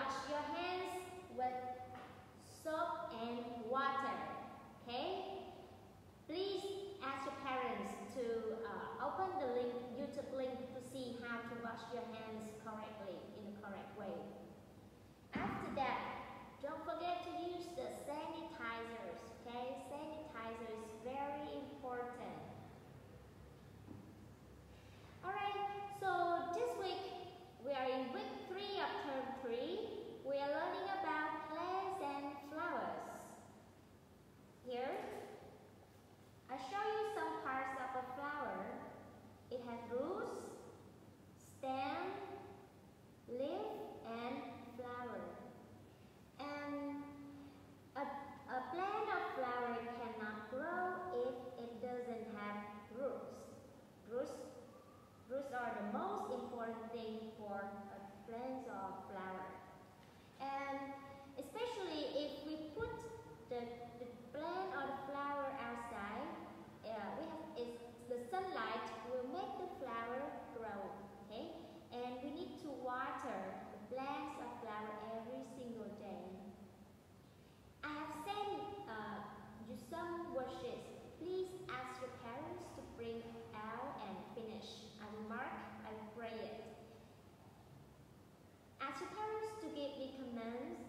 wash your hands with soap and water. Okay? Please ask your parents to uh, open the link, YouTube link to see how to wash your hands correctly. roots. Roots, roots are the most important thing for a plant or flower. And especially if members